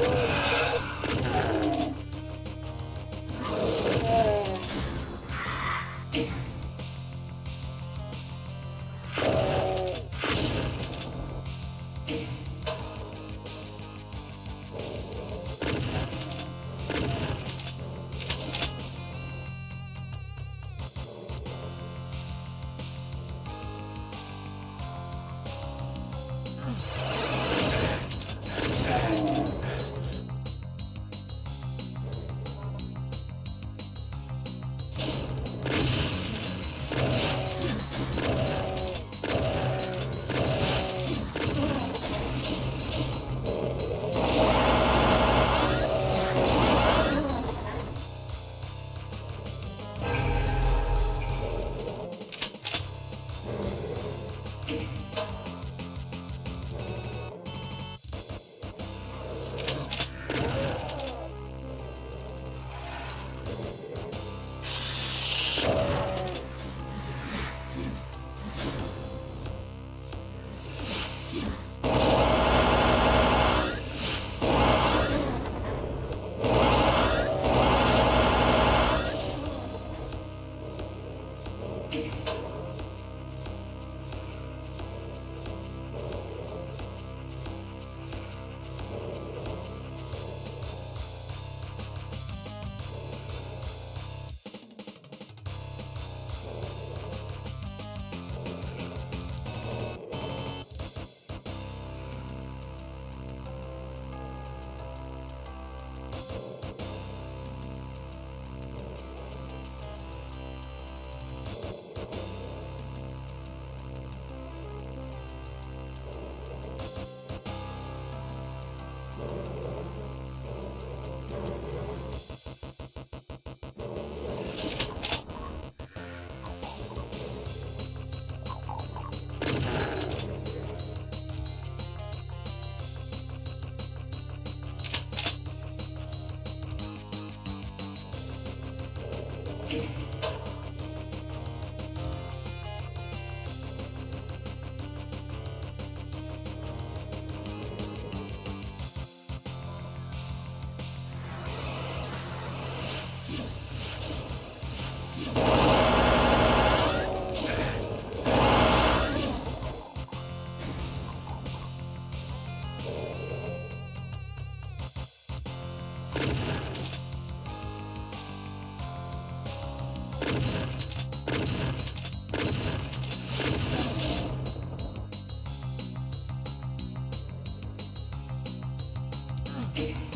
Whoa. Yeah.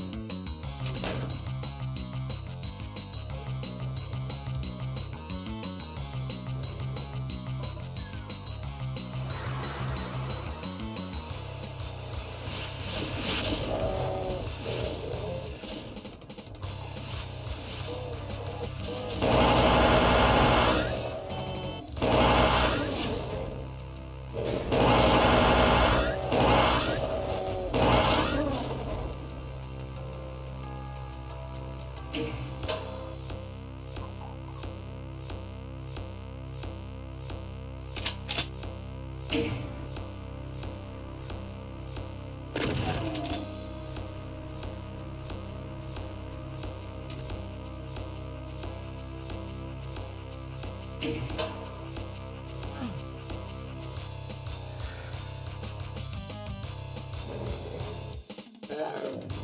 Yeah.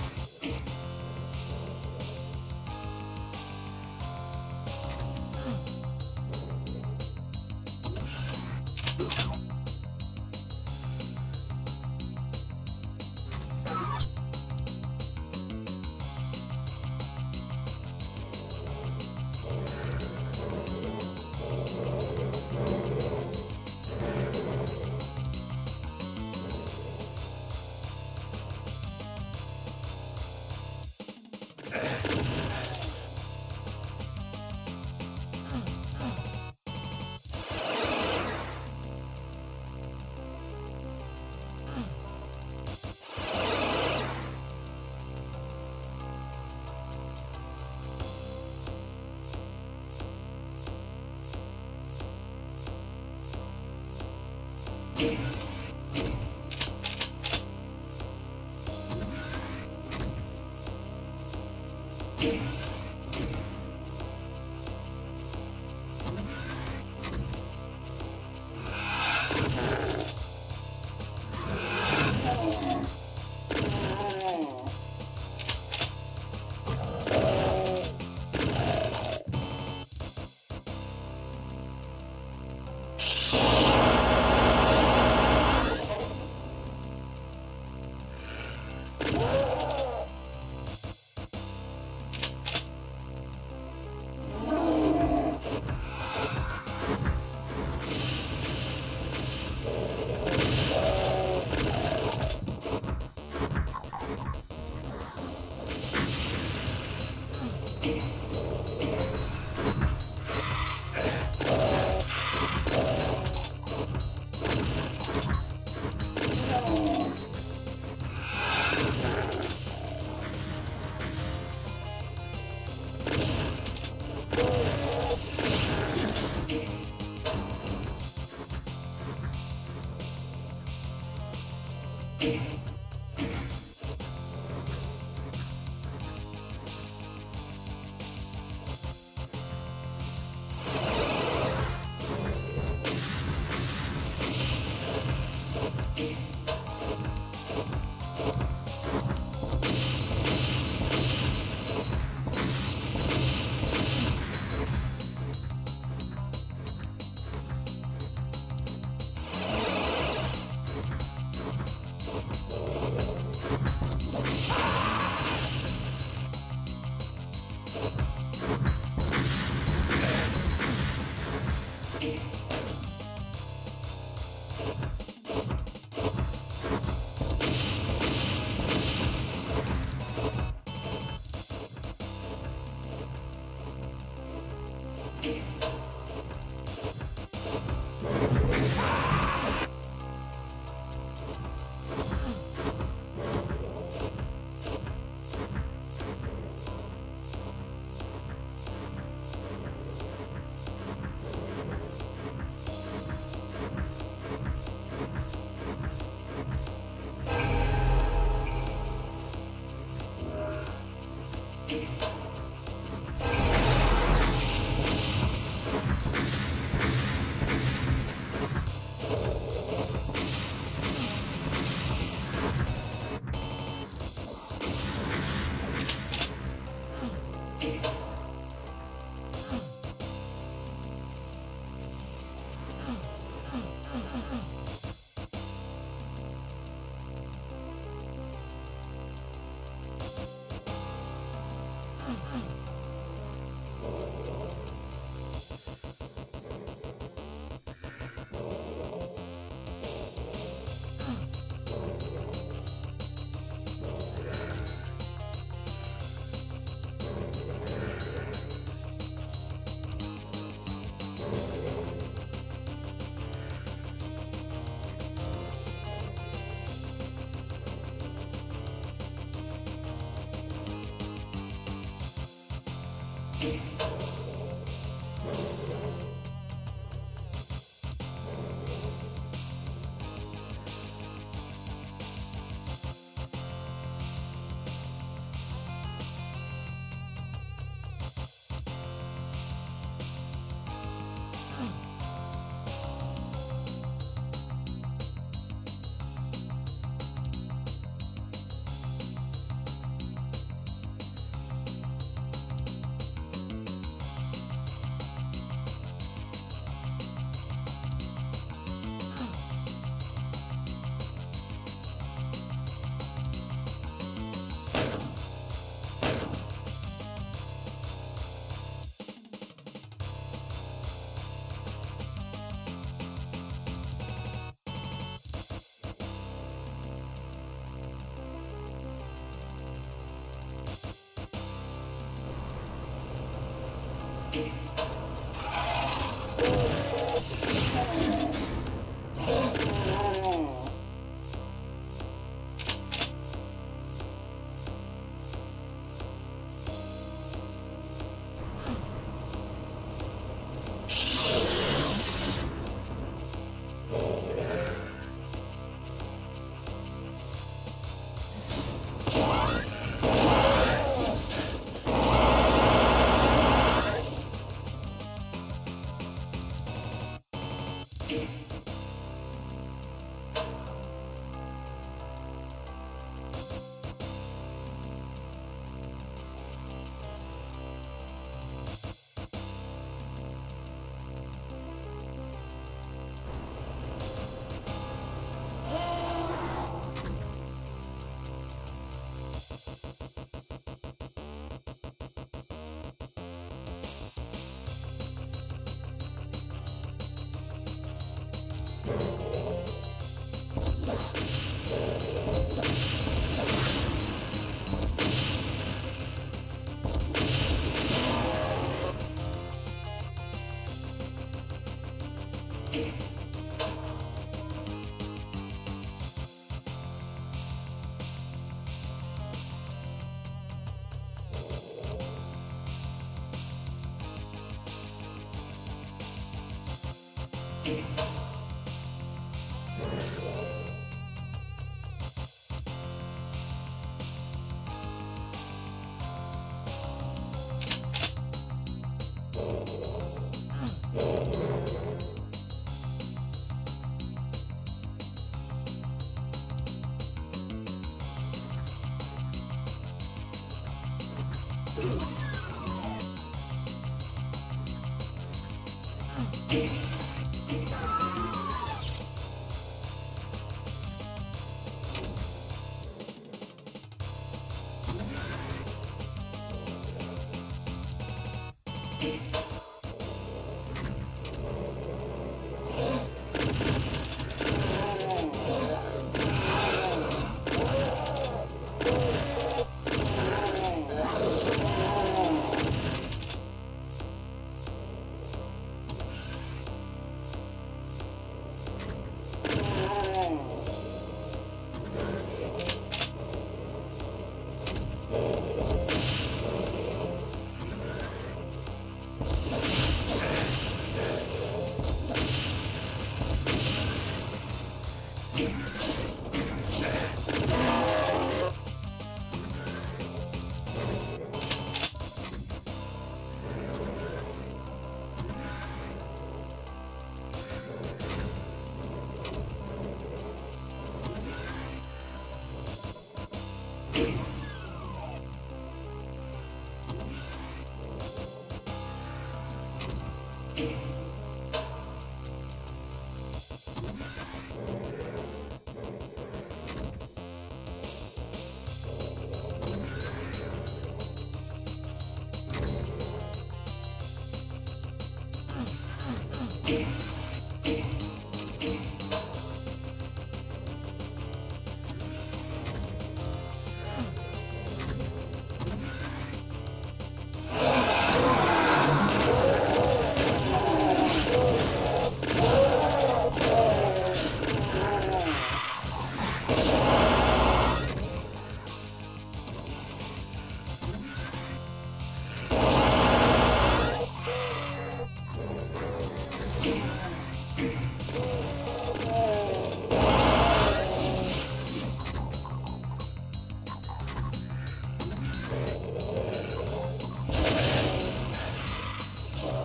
Okay.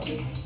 Okay.